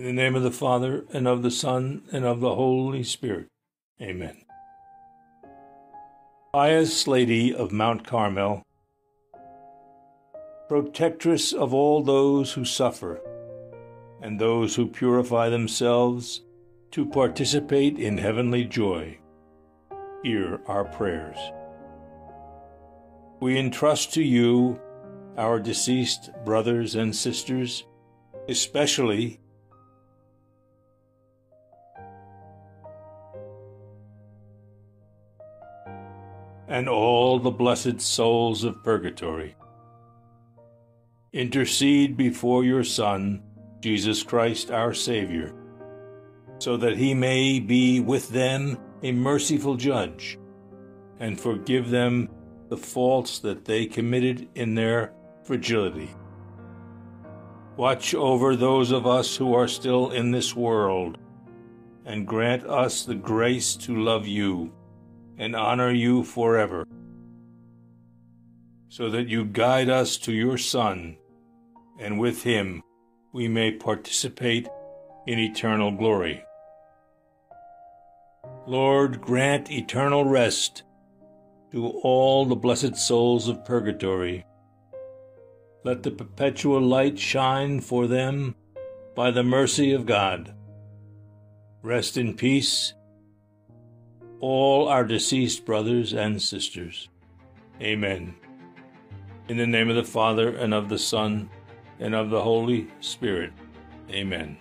name of the Father, and of the Son, and of the Holy Spirit. Amen. Pious Lady of Mount Carmel, protectress of all those who suffer, and those who purify themselves to participate in heavenly joy, hear our prayers. We entrust to you our deceased brothers and sisters, especially and all the blessed souls of purgatory. Intercede before your Son, Jesus Christ our Savior, so that he may be with them a merciful judge, and forgive them the faults that they committed in their fragility. Watch over those of us who are still in this world, and grant us the grace to love you and honor you forever, so that you guide us to your Son, and with him we may participate in eternal glory. Lord, grant eternal rest to all the blessed souls of purgatory. Let the perpetual light shine for them by the mercy of God. Rest in peace, all our deceased brothers and sisters. Amen. In the name of the Father, and of the Son, and of the Holy Spirit. Amen.